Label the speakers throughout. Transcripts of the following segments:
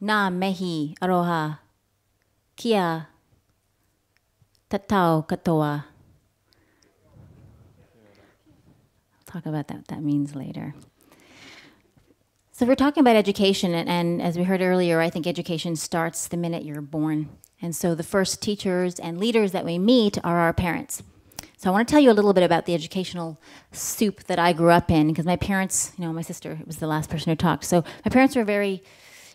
Speaker 1: Na mehi aroha. Kia tatau katoa. I'll talk about that, what that means later. So we're talking about education, and, and, as we heard earlier, I think education starts the minute you're born. And so the first teachers and leaders that we meet are our parents. So I want to tell you a little bit about the educational soup that I grew up in, because my parents, you know, my sister was the last person who talked. So my parents were very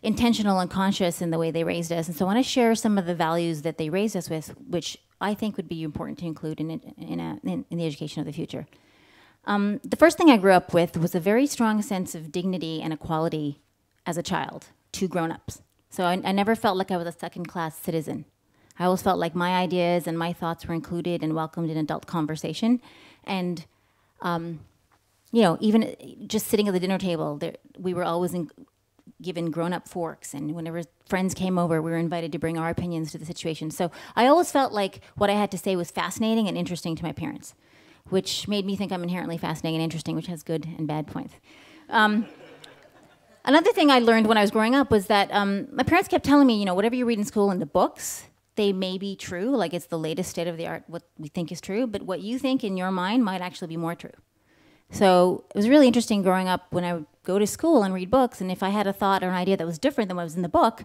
Speaker 1: intentional and conscious in the way they raised us. And so I want to share some of the values that they raised us with, which I think would be important to include in, in, a, in, in the education of the future. Um, the first thing I grew up with was a very strong sense of dignity and equality as a child to grown ups. So I, I never felt like I was a second class citizen. I always felt like my ideas and my thoughts were included and welcomed in adult conversation. And, um, you know, even just sitting at the dinner table, there, we were always in, given grown up forks. And whenever friends came over, we were invited to bring our opinions to the situation. So I always felt like what I had to say was fascinating and interesting to my parents, which made me think I'm inherently fascinating and interesting, which has good and bad points. Um, another thing I learned when I was growing up was that um, my parents kept telling me, you know, whatever you read in school in the books, they may be true, like it's the latest state of the art, what we think is true, but what you think in your mind might actually be more true. So it was really interesting growing up when I would go to school and read books, and if I had a thought or an idea that was different than what was in the book,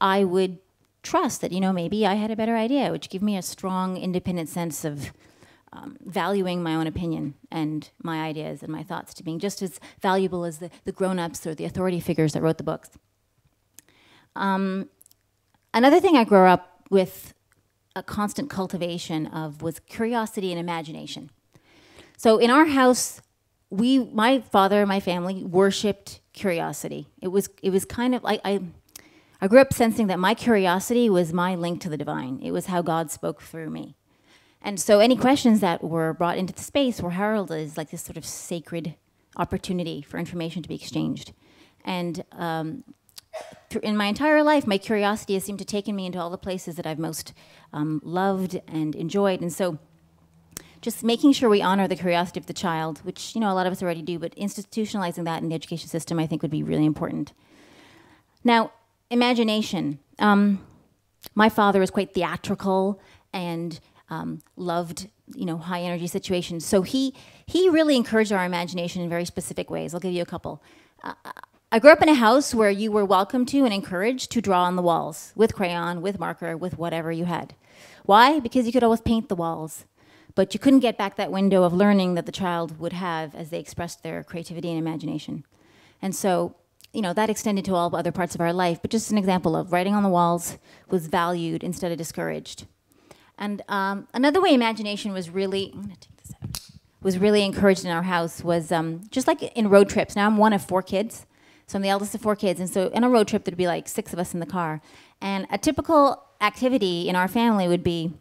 Speaker 1: I would trust that, you know, maybe I had a better idea, which gave me a strong, independent sense of um, valuing my own opinion and my ideas and my thoughts to being just as valuable as the, the grown ups or the authority figures that wrote the books. Um, another thing I grew up with a constant cultivation of was curiosity and imagination. So in our house, we, my father and my family worshipped curiosity. It was, it was kind of, I, I, I grew up sensing that my curiosity was my link to the divine. It was how God spoke through me. And so any questions that were brought into the space were heralded as like this sort of sacred opportunity for information to be exchanged. And um, in my entire life, my curiosity has seemed to take me into all the places that I've most um, loved and enjoyed. And so just making sure we honor the curiosity of the child, which you know a lot of us already do, but institutionalizing that in the education system, I think, would be really important. Now, imagination. Um, my father was quite theatrical and um, loved you know high energy situations, so he he really encouraged our imagination in very specific ways. I'll give you a couple. Uh, I grew up in a house where you were welcome to and encouraged to draw on the walls with crayon, with marker, with whatever you had. Why? Because you could always paint the walls but you couldn't get back that window of learning that the child would have as they expressed their creativity and imagination. And so, you know, that extended to all other parts of our life, but just an example of writing on the walls was valued instead of discouraged. And um, another way imagination was really, was really encouraged in our house was um, just like in road trips. Now I'm one of four kids, so I'm the eldest of four kids, and so in a road trip there'd be like six of us in the car. And a typical activity in our family would be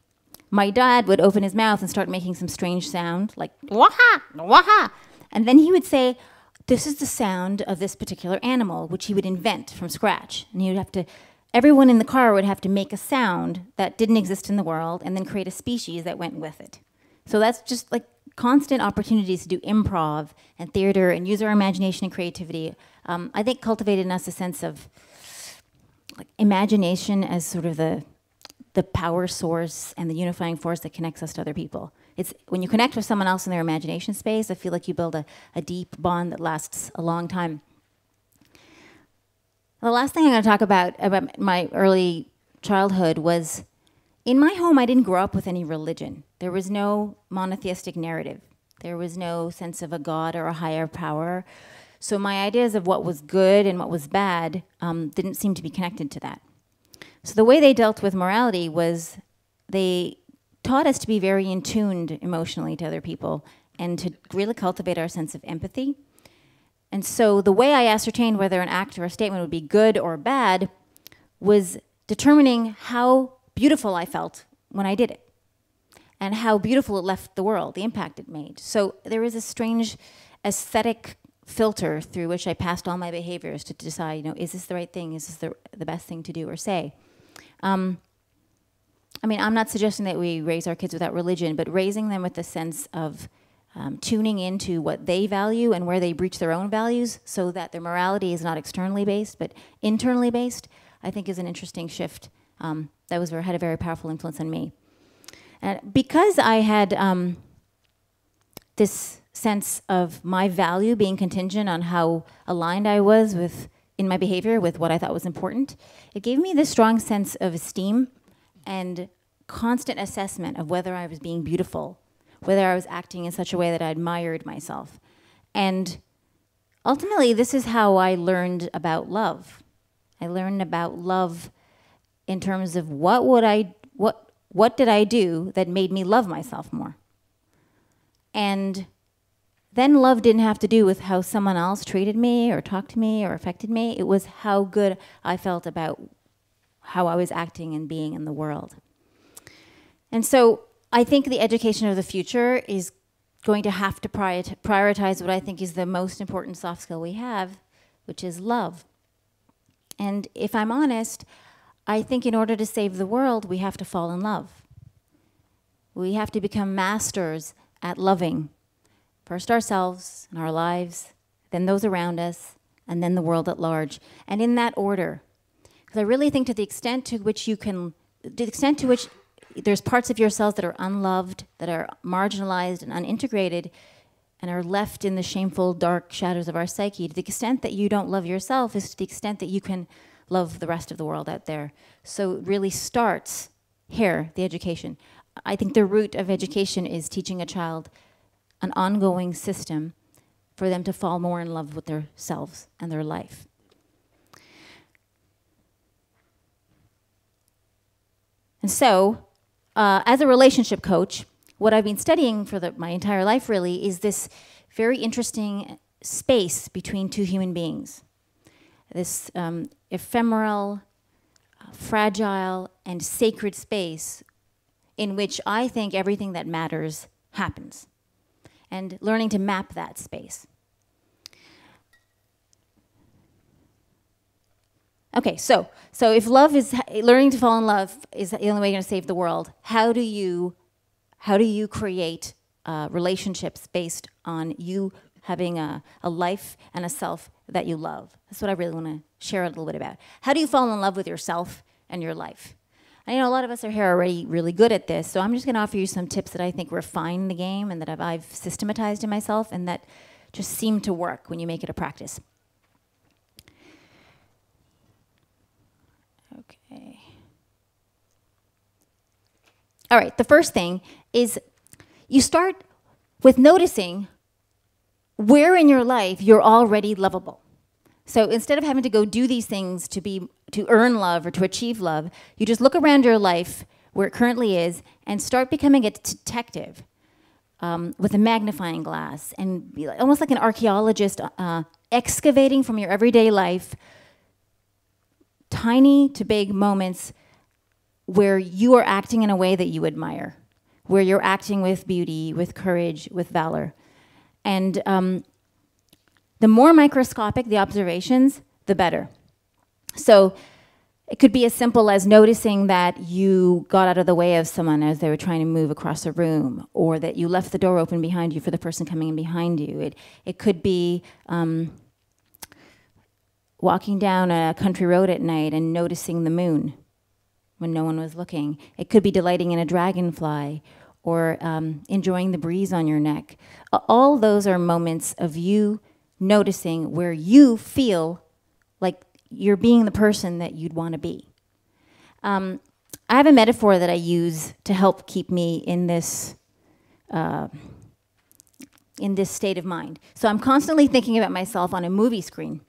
Speaker 1: my dad would open his mouth and start making some strange sound, like waha, waha. And then he would say, This is the sound of this particular animal, which he would invent from scratch. And he would have to, everyone in the car would have to make a sound that didn't exist in the world and then create a species that went with it. So that's just like constant opportunities to do improv and theater and use our imagination and creativity. Um, I think cultivated in us a sense of like imagination as sort of the the power source and the unifying force that connects us to other people. It's when you connect with someone else in their imagination space, I feel like you build a, a deep bond that lasts a long time. The last thing I'm going to talk about about my early childhood was in my home I didn't grow up with any religion. There was no monotheistic narrative. There was no sense of a god or a higher power. So my ideas of what was good and what was bad um, didn't seem to be connected to that. So the way they dealt with morality was they taught us to be very in tuned emotionally to other people and to really cultivate our sense of empathy. And so the way I ascertained whether an act or a statement would be good or bad was determining how beautiful I felt when I did it and how beautiful it left the world, the impact it made. So there is a strange aesthetic filter through which I passed all my behaviors to decide, you know, is this the right thing? Is this the, the best thing to do or say? Um, I mean, I'm not suggesting that we raise our kids without religion, but raising them with a sense of um, tuning into what they value and where they breach their own values so that their morality is not externally based but internally based, I think is an interesting shift um, that was had a very powerful influence on me. And because I had um, this sense of my value being contingent on how aligned I was with in my behavior with what I thought was important, it gave me this strong sense of esteem and constant assessment of whether I was being beautiful, whether I was acting in such a way that I admired myself. And ultimately, this is how I learned about love. I learned about love in terms of what would I what what did I do that made me love myself more? And then love didn't have to do with how someone else treated me or talked to me or affected me. It was how good I felt about how I was acting and being in the world. And so I think the education of the future is going to have to prioritize what I think is the most important soft skill we have, which is love. And if I'm honest, I think in order to save the world, we have to fall in love. We have to become masters at loving First ourselves and our lives, then those around us, and then the world at large. And in that order. Because I really think to the extent to which you can, to the extent to which there's parts of yourselves that are unloved, that are marginalized and unintegrated, and are left in the shameful, dark shadows of our psyche, to the extent that you don't love yourself is to the extent that you can love the rest of the world out there. So it really starts here, the education. I think the root of education is teaching a child an ongoing system for them to fall more in love with themselves and their life. And so, uh, as a relationship coach, what I've been studying for the, my entire life really is this very interesting space between two human beings. This um, ephemeral, uh, fragile, and sacred space in which I think everything that matters happens and learning to map that space. Okay, so so if love is learning to fall in love is the only way you're going to save the world. How do you how do you create uh, relationships based on you having a, a life and a self that you love? That's what I really want to share a little bit about. How do you fall in love with yourself and your life? I know a lot of us are here already really good at this, so I'm just going to offer you some tips that I think refine the game and that I've, I've systematized in myself and that just seem to work when you make it a practice. Okay. All right, the first thing is you start with noticing where in your life you're already lovable. So instead of having to go do these things to be to earn love or to achieve love, you just look around your life where it currently is and start becoming a detective um, with a magnifying glass and be like, almost like an archaeologist uh, excavating from your everyday life tiny to big moments where you are acting in a way that you admire, where you're acting with beauty, with courage, with valor. And um, the more microscopic the observations, the better. So it could be as simple as noticing that you got out of the way of someone as they were trying to move across a room, or that you left the door open behind you for the person coming in behind you. It, it could be um, walking down a country road at night and noticing the moon when no one was looking. It could be delighting in a dragonfly or um, enjoying the breeze on your neck. All those are moments of you noticing where you feel like you're being the person that you'd want to be. Um, I have a metaphor that I use to help keep me in this uh, in this state of mind. So I'm constantly thinking about myself on a movie screen,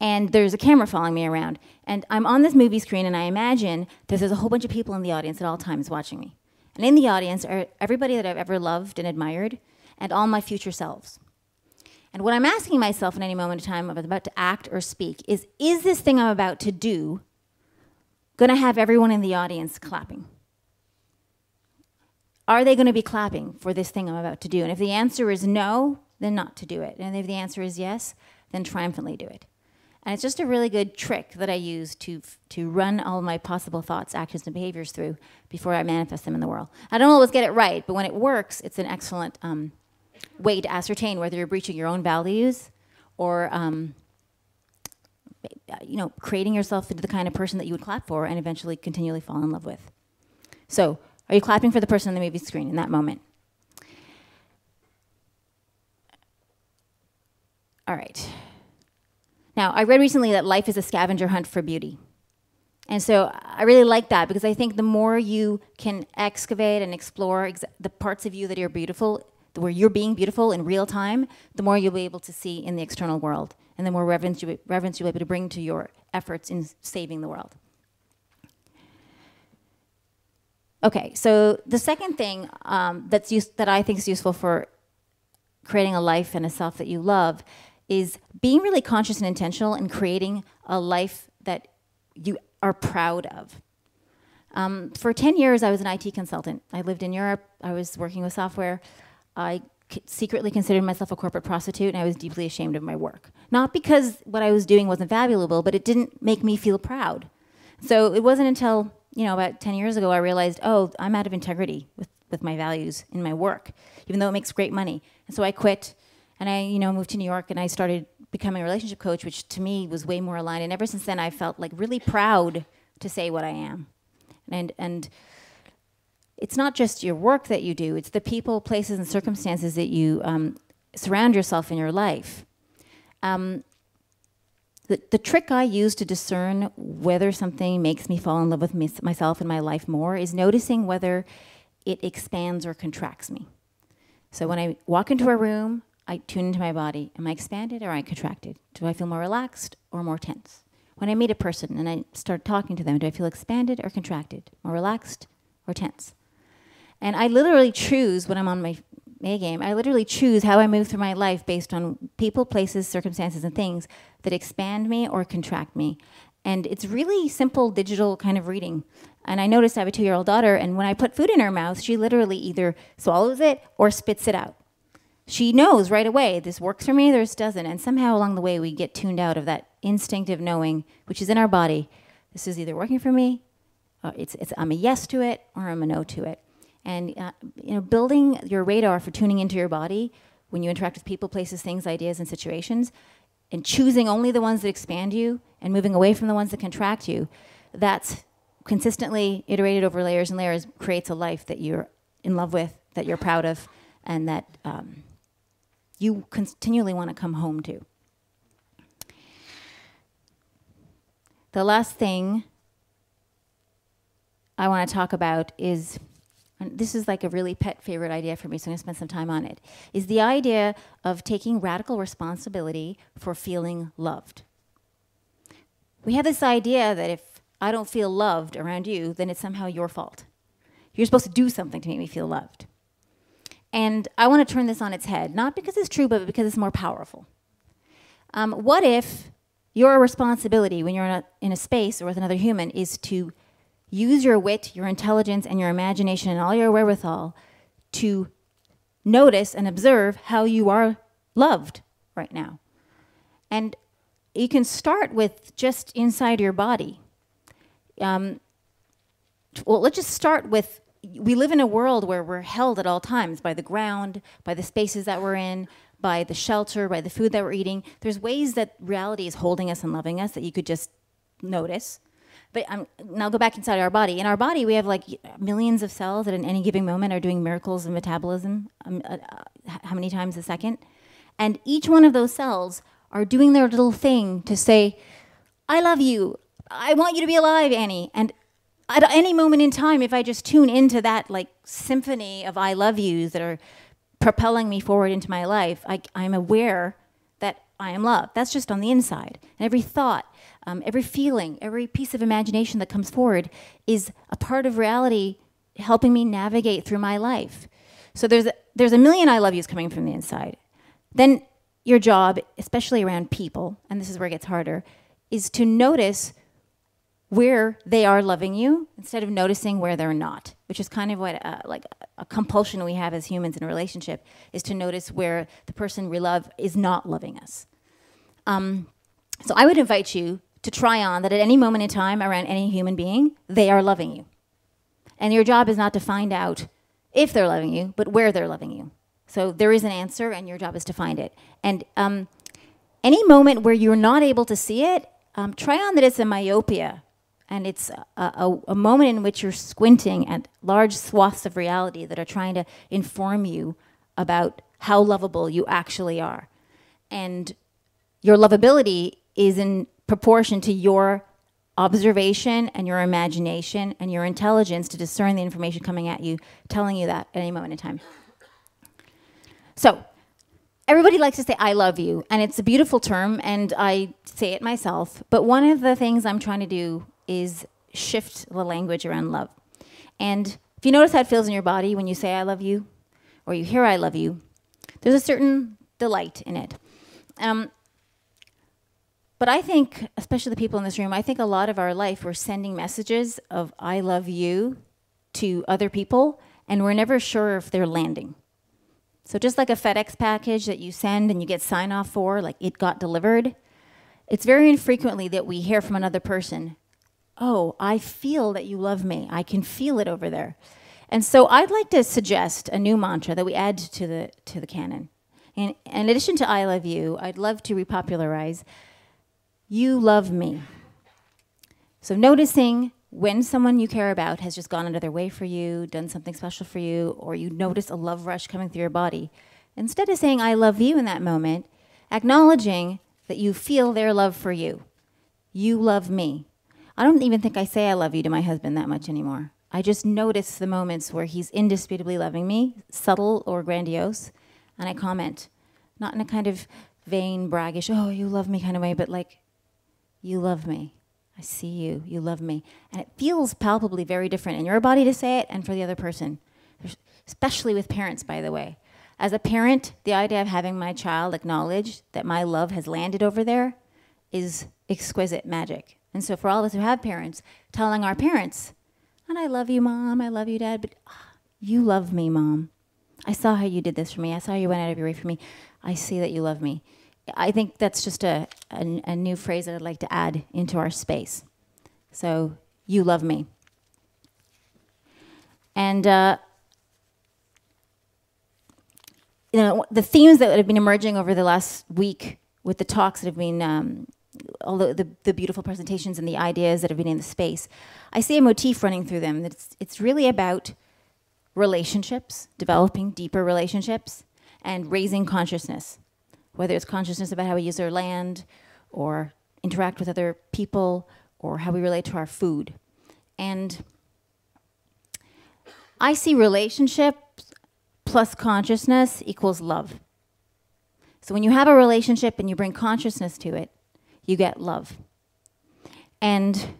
Speaker 1: and there's a camera following me around, and I'm on this movie screen, and I imagine that there's a whole bunch of people in the audience at all times watching me, and in the audience are everybody that I've ever loved and admired, and all my future selves. And what I'm asking myself in any moment of time, I'm about to act or speak, is is this thing I'm about to do going to have everyone in the audience clapping? Are they going to be clapping for this thing I'm about to do? And if the answer is no, then not to do it. And if the answer is yes, then triumphantly do it. And it's just a really good trick that I use to, to run all my possible thoughts, actions, and behaviors through before I manifest them in the world. I don't always get it right, but when it works, it's an excellent um, way to ascertain whether you're breaching your own values or um, you know creating yourself into the kind of person that you would clap for and eventually continually fall in love with. So are you clapping for the person on the movie screen in that moment? All right. Now i read recently that life is a scavenger hunt for beauty. And so I really like that because I think the more you can excavate and explore the parts of you that are beautiful, where you're being beautiful in real time, the more you'll be able to see in the external world, and the more reverence, you, reverence you'll be able to bring to your efforts in saving the world. Okay, so the second thing um, that's use, that I think is useful for creating a life and a self that you love is being really conscious and intentional in creating a life that you are proud of. Um, for 10 years, I was an IT consultant. I lived in Europe. I was working with software. I secretly considered myself a corporate prostitute, and I was deeply ashamed of my work. Not because what I was doing wasn't valuable, but it didn't make me feel proud. So it wasn't until you know about 10 years ago I realized, oh, I'm out of integrity with, with my values in my work, even though it makes great money. And so I quit, and I you know moved to New York, and I started becoming a relationship coach, which to me was way more aligned. And ever since then, I felt like really proud to say what I am, and and it's not just your work that you do, it's the people, places, and circumstances that you um, surround yourself in your life. Um, the, the trick I use to discern whether something makes me fall in love with myself and my life more is noticing whether it expands or contracts me. So when I walk into a room, I tune into my body. Am I expanded or am I contracted? Do I feel more relaxed or more tense? When I meet a person and I start talking to them, do I feel expanded or contracted? More relaxed or tense? And I literally choose when I'm on my A game, I literally choose how I move through my life based on people, places, circumstances, and things that expand me or contract me. And it's really simple digital kind of reading. And I noticed I have a two year old daughter, and when I put food in her mouth, she literally either swallows it or spits it out. She knows right away this works for me, this doesn't. And somehow along the way, we get tuned out of that instinctive knowing, which is in our body. This is either working for me, it's, it's, I'm a yes to it, or I'm a no to it. And uh, you know, building your radar for tuning into your body when you interact with people, places, things, ideas, and situations, and choosing only the ones that expand you and moving away from the ones that contract you, that's consistently iterated over layers and layers creates a life that you're in love with, that you're proud of, and that um, you continually want to come home to. The last thing I want to talk about is and this is like a really pet favorite idea for me, so I'm gonna spend some time on it, is the idea of taking radical responsibility for feeling loved. We have this idea that if I don't feel loved around you, then it's somehow your fault. You're supposed to do something to make me feel loved. And I want to turn this on its head, not because it's true, but because it's more powerful. Um, what if your responsibility when you're in a, in a space or with another human is to use your wit, your intelligence, and your imagination and all your wherewithal to notice and observe how you are loved right now. And you can start with just inside your body. Um, well, let's just start with we live in a world where we're held at all times by the ground, by the spaces that we're in, by the shelter, by the food that we're eating. There's ways that reality is holding us and loving us that you could just notice. But um, now go back inside our body. In our body, we have like millions of cells that at any given moment are doing miracles of metabolism, um, uh, uh, how many times a second? And each one of those cells are doing their little thing to say, I love you. I want you to be alive, Annie. And at any moment in time, if I just tune into that like symphony of I love yous that are propelling me forward into my life, I, I'm aware that I am loved. That's just on the inside. And every thought, um, every feeling, every piece of imagination that comes forward is a part of reality helping me navigate through my life. So there's a, there's a million I love yous coming from the inside. Then your job, especially around people, and this is where it gets harder, is to notice where they are loving you instead of noticing where they're not, which is kind of what uh, like a compulsion we have as humans in a relationship is to notice where the person we love is not loving us. Um, so I would invite you to try on that at any moment in time around any human being, they are loving you. And your job is not to find out if they're loving you, but where they're loving you. So there is an answer, and your job is to find it. And um, any moment where you're not able to see it, um, try on that it's a myopia. And it's a, a, a moment in which you're squinting at large swaths of reality that are trying to inform you about how lovable you actually are. And your lovability is in proportion to your observation and your imagination and your intelligence to discern the information coming at you, telling you that at any moment in time. So, everybody likes to say, I love you, and it's a beautiful term, and I say it myself. But one of the things I'm trying to do is shift the language around love. And if you notice how it feels in your body when you say, I love you, or you hear, I love you, there's a certain delight in it. Um, but I think, especially the people in this room, I think a lot of our life we're sending messages of I love you to other people, and we're never sure if they're landing. So just like a FedEx package that you send and you get sign off for, like it got delivered, it's very infrequently that we hear from another person, oh, I feel that you love me. I can feel it over there. And so I'd like to suggest a new mantra that we add to the, to the canon. In addition to I love you, I'd love to repopularize you love me. So noticing when someone you care about has just gone their way for you, done something special for you, or you notice a love rush coming through your body, instead of saying, I love you in that moment, acknowledging that you feel their love for you. You love me. I don't even think I say I love you to my husband that much anymore. I just notice the moments where he's indisputably loving me, subtle or grandiose, and I comment, not in a kind of vain, braggish, oh, you love me kind of way, but like, you love me. I see you. You love me. And it feels palpably very different in your body to say it and for the other person, especially with parents, by the way. As a parent, the idea of having my child acknowledge that my love has landed over there is exquisite magic. And so, for all of us who have parents, telling our parents, and I love you, mom, I love you, dad, but oh, you love me, mom. I saw how you did this for me. I saw you went out of your way for me. I see that you love me. I think that's just a, a, a new phrase that I'd like to add into our space. So, you love me. And uh, you know the themes that have been emerging over the last week with the talks that have been um, all the, the, the, beautiful presentations and the ideas that have been in the space i see a motif running through them that it's, it's really about relationships developing deeper relationships and raising consciousness whether it's consciousness about how we use our land or interact with other people or how we relate to our food. And I see relationships plus consciousness equals love. So when you have a relationship and you bring consciousness to it, you get love. And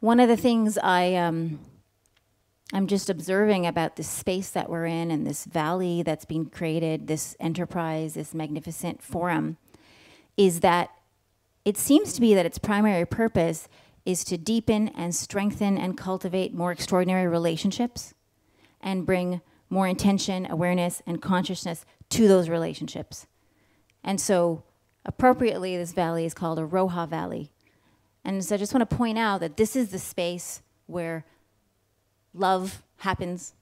Speaker 1: one of the things I um, I'm just observing about this space that we're in and this valley that's being created, this enterprise, this magnificent forum, is that it seems to be that its primary purpose is to deepen and strengthen and cultivate more extraordinary relationships and bring more intention, awareness, and consciousness to those relationships. And so, appropriately, this valley is called Aroha Valley. And so, I just want to point out that this is the space where love happens.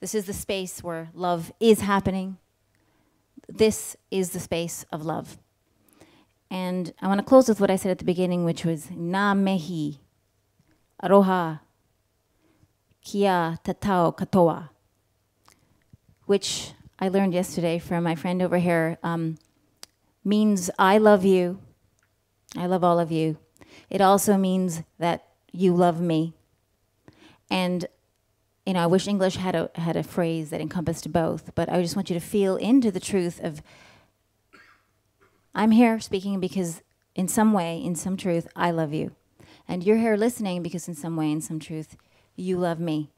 Speaker 1: This is the space where love is happening. This is the space of love. And I want to close with what I said at the beginning, which was Na Mehi, Aroha, Kia Tatao Katoa, which I learned yesterday from my friend over here, um, means I love you. I love all of you. It also means that you love me. And you know, I wish English had a had a phrase that encompassed both, but I just want you to feel into the truth of I'm here speaking because in some way, in some truth, I love you. And you're here listening because in some way, in some truth, you love me.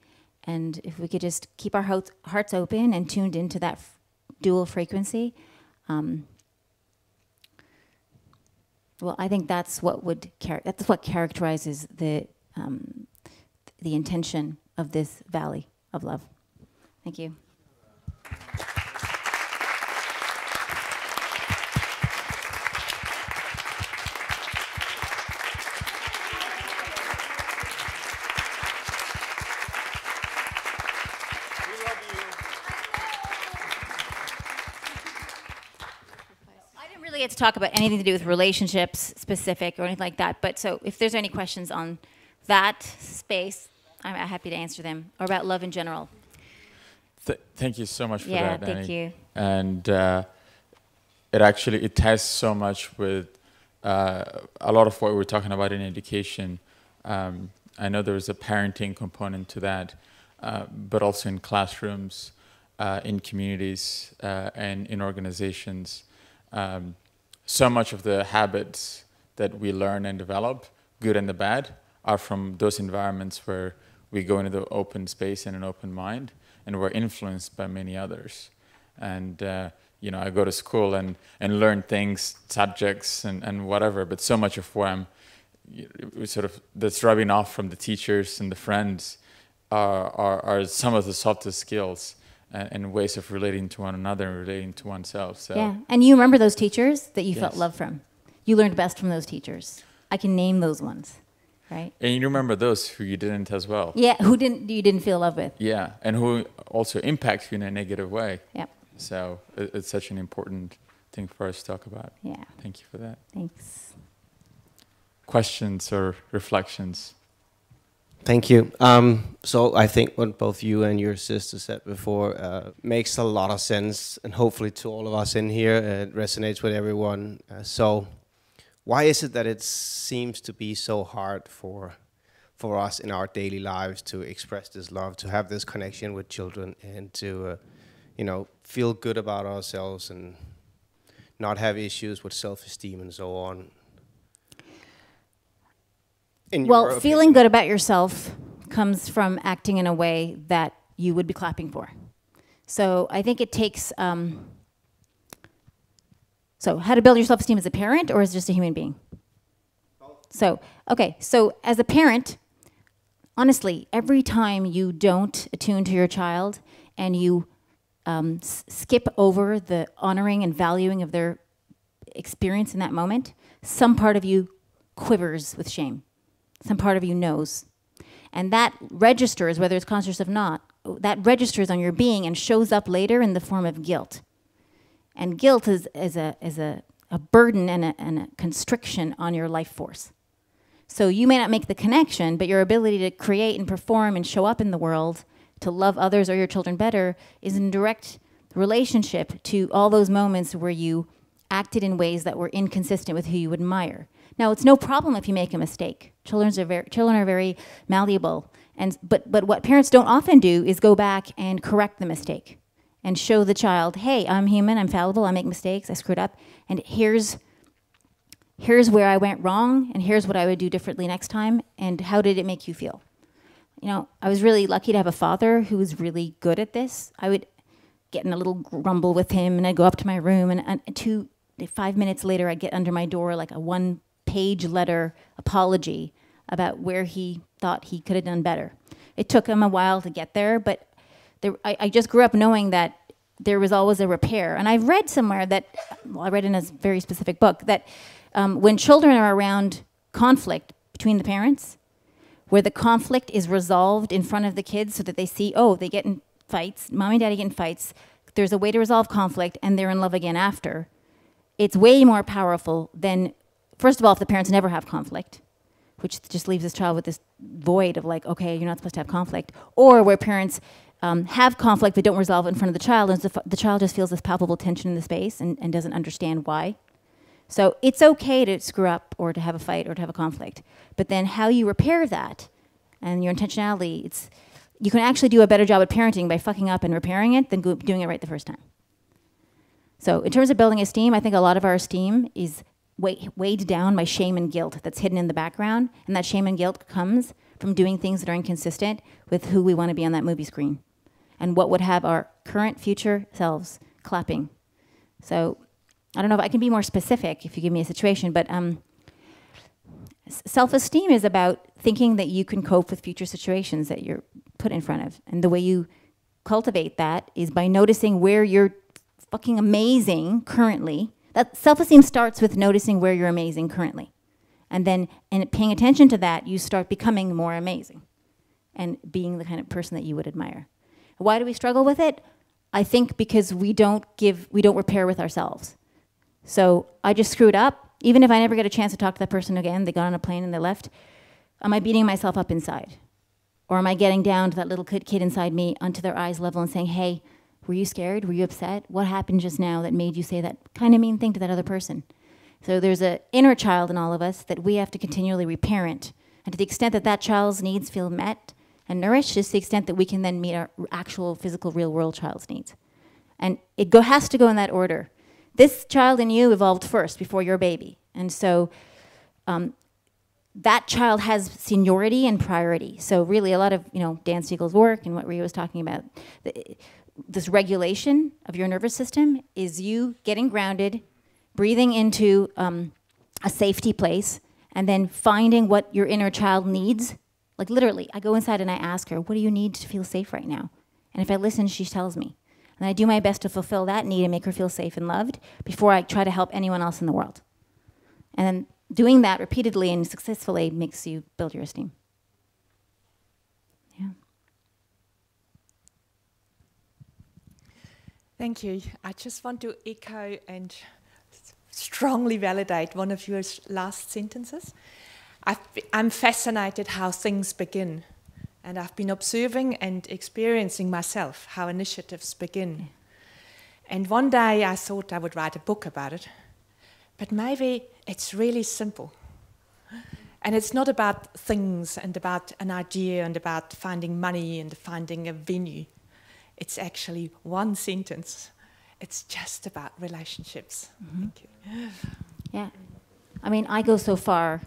Speaker 1: And if we could just keep our hearts open and tuned into that dual frequency, um, well, I think that's what would that's what characterizes the um, the intention of this valley of love. Thank you. talk about anything to do with relationships specific or anything like that. But so if there's any questions on that space, I'm happy to answer them, or about love in general.
Speaker 2: Th thank you so much for
Speaker 1: yeah,
Speaker 2: that.
Speaker 1: Yeah, thank you.
Speaker 2: And uh, it actually it ties so much with uh, a lot of what we're talking about in education. Um, I know there is a parenting component to that, uh, but also in classrooms, uh, in communities, uh, and in organizations. Um, so much of the habits that we learn and develop, good and the bad, are from those environments where we go into the open space and an open mind, and we're influenced by many others. And uh, you know, I go to school and, and learn things, subjects and, and whatever, but so much of what I'm sort of that's rubbing off from the teachers and the friends are, are, are some of the softest skills and, and, ways of relating to one another and relating to oneself. So.
Speaker 1: Yeah, and you remember those teachers that you yes. felt love from. You learned best from those teachers. I can name those ones, right?
Speaker 2: And you remember those who you didn't as well.
Speaker 1: Yeah, who didn't you didn't feel love with.
Speaker 2: Yeah, and who also impact you in a negative way.
Speaker 1: Yeah.
Speaker 2: So it, it's such an important thing for us to talk about.
Speaker 1: Yeah.
Speaker 2: Thank you for that.
Speaker 1: Thanks.
Speaker 2: Questions or reflections?
Speaker 3: Thank you. Um, so I think what both you and your sister said before uh, makes a lot of sense, and hopefully to all of us in here, it resonates with everyone. Uh, so, why is it that it seems to be so hard for for us in our daily lives to express this love, to have this connection with children, and to uh, you know feel good about ourselves and not have issues with self-esteem and so on?
Speaker 1: well, feeling good about yourself comes from acting in a way that you would be clapping for. So I think it takes. Um, so, how to build your self esteem as a parent or as just a human being? So, okay, so as a parent, honestly, every time you don't attune to your child and you um, skip over the honoring and valuing of their experience in that moment, some part of you quivers with shame some part of you knows. And that registers, whether it's conscious or not, that registers on your being and shows up later in the form of guilt. And guilt is, is, a, is a, a burden and a, and a constriction on your life force. So you may not make the connection, but your ability to create and perform and show up in the world, to love others or your children better, is in direct relationship to all those moments where you acted in ways that were inconsistent with who you admire. Now, it's no problem if you make a mistake. Children are very, children are very malleable. And, but, but what parents don't often do is go back and correct the mistake and show the child, hey, I'm human, I'm fallible, I make mistakes, I screwed up, and here's, here's where I went wrong, and here's what I would do differently next time, and how did it make you feel? You know, I was really lucky to have a father who was really good at this. I would get in a little grumble with him, and I'd go up to my room, and, two, five minutes later, I'd get under my door like a one page letter apology about where he thought he could have done better. It took him a while to get there, but there, I, I, just grew up knowing that there was always a repair. And I've read somewhere that, well, I read in a very specific book, that um, when children are around conflict between the parents, where the conflict is resolved in front of the kids so that they see, oh, they get in fights, mom and daddy get in fights, there's a way to resolve conflict, and they're in love again after. It's way more powerful than first of all, if the parents never have conflict, which just leaves this child with this void of like, okay, you're not supposed to have conflict, or where parents um, have conflict but don't resolve in front of the child, and the, the child just feels this palpable tension in the space and, and doesn't understand why. So it's okay to screw up or to have a fight or to have a conflict, but then how you repair that and your intentionality, it's you can actually do a better job at parenting by fucking up and repairing it than doing it right the first time. So in terms of building esteem, I think a lot of our esteem is weighed down by shame and guilt that's hidden in the background. And that shame and guilt comes from doing things that are inconsistent with who we want to be on that movie screen and what would have our current, future selves clapping. So I don't know if I can be more specific if you give me a situation, but um, self esteem is about thinking that you can cope with future situations that you're put in front of. And the way you cultivate that is by noticing where you're fucking amazing currently that self-esteem starts with noticing where you're amazing currently. And then and paying attention to that, you start becoming more amazing and being the kind of person that you would admire. Why do we struggle with it? I think because we don't give we don't repair with ourselves. So I just screwed up. Even if I never get a chance to talk to that person again, they got on a plane and they left. Am I beating myself up inside? Or am I getting down to that little kid, kid inside me onto their eyes level and saying, hey, were you scared? Were you upset? What happened just now that made you say that kind of mean thing to that other person? So there's an inner child in all of us that we have to continually reparent. And to the extent that that child's needs feel met and nourished is the extent that we can then meet our actual physical real world child's needs. And it go, has to go in that order. This child in you evolved first before your baby. And so um, that child has seniority and priority. So really a lot of, you know, Dan Siegel's work and what Ria was talking about, the, this regulation of your nervous system is you getting grounded, breathing into um, a safety place, and then finding what your inner child needs. Like literally, I go inside and I ask her, What do you need to feel safe right now? And if I listen, she tells me. And I do my best to fulfill that need and make her feel safe and loved before I try to help anyone else in the world. And then doing that repeatedly and successfully makes you build your esteem. Yeah.
Speaker 4: Thank you. I just want to echo and strongly validate one of your last sentences. I am fascinated how things begin, and I've been observing and experiencing myself how initiatives begin. And one day I thought I would write a book about it, but maybe it's really simple. And it's not about things and about an idea and about finding money and finding a venue. It's actually one sentence. It's just about relationships. Mm-hmm. Thank you.
Speaker 1: Yeah. I mean, I go so far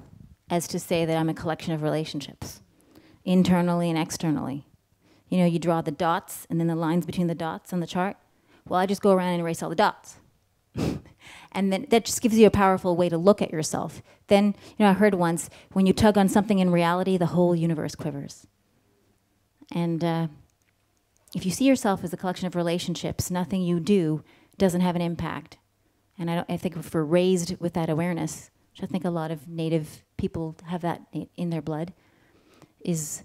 Speaker 1: as to say that I'm a collection of relationships, internally and externally. You know, you draw the dots and then the lines between the dots on the chart. Well, I just go around and erase all the dots. and then that just gives you a powerful way to look at yourself. Then, you know, I heard once when you tug on something in reality, the whole universe quivers. And uh, if you see yourself as a collection of relationships, nothing you do doesn't have an impact. And I, I think if we're raised with that awareness, which I think a lot of Native people have that in their blood, is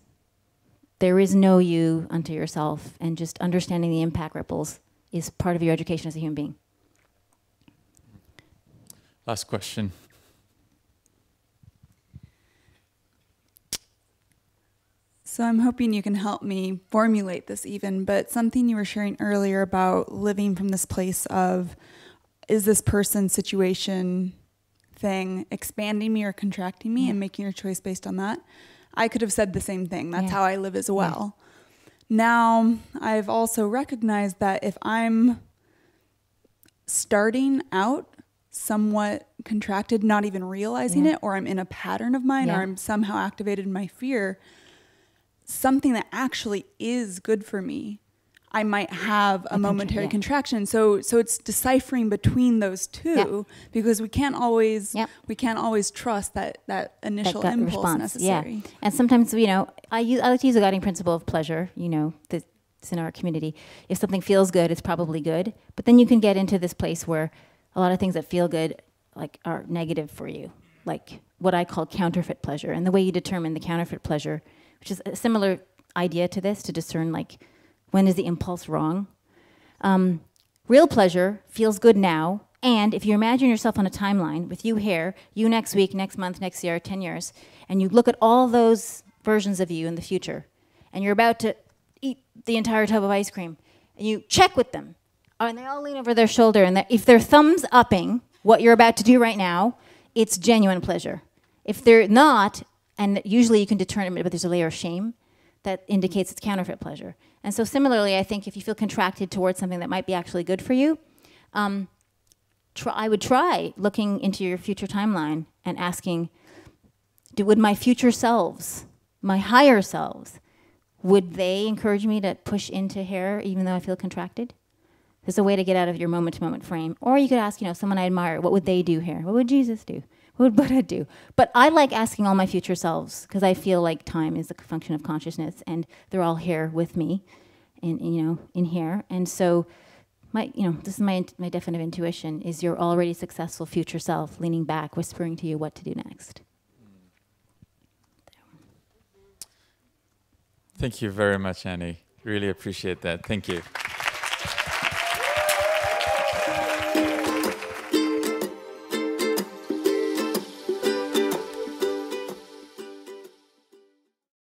Speaker 1: there is no you unto yourself, and just understanding the impact ripples is part of your education as a human being.
Speaker 2: Last question.
Speaker 5: So I'm hoping you can help me formulate this even, but something you were sharing earlier about living from this place of is this person's situation thing expanding me or contracting me yeah. and mm. making your choice based on that. I could have said the same thing. That's yeah. how I live as well. Yeah. Now, I've also recognized that if I'm starting out somewhat contracted, not even realizing it, or I'm in a pattern of mine, or I'm somehow activated in my fear, something that actually is good for me, I might have a, a momentary yeah. contraction. So so it's deciphering between those two because we can't always we can't always trust that that initial that impulse response. necessary.
Speaker 1: Yeah. And sometimes you know I use I like to use a guiding principle of pleasure. You know that's in our community. If something feels good, it's probably good. But then you can get into this place where a lot of things that feel good like are negative for you, like what I call counterfeit pleasure. And the way you determine the counterfeit pleasure, which is a similar idea to this, to discern like when is the impulse wrong. Um, real pleasure feels good now, and if you imagine yourself on a timeline with you here, you next week, next month, next year, 10 years, and you look at all those versions of you in the future, and you're about to eat the entire tub of ice cream, and you check with them and they all lean over their shoulder, and if they're thumbs upping what you're about to do right now, it's genuine pleasure. If they're not, and usually you can determine, but there's a layer of shame that indicates it's counterfeit pleasure. And so similarly, I think if you feel contracted towards something that might be actually good for you, um, try, I would try looking into your future timeline and asking, do, would my future selves, my higher selves, would they encourage me to push into hair even though I feel contracted? There's a way to get out of your moment to moment frame. Or you could ask, you know, someone I admire, what would they do here? What would Jesus do? What would Buddha do? But I like asking all my future selves because I feel like time is a function of consciousness and they're all here with me and you know, in here. And so my, you know, this is my, my definitive intuition is your already successful future self leaning back, whispering to you what to do next.
Speaker 2: Thank you very much, Annie. Really appreciate that. Thank you.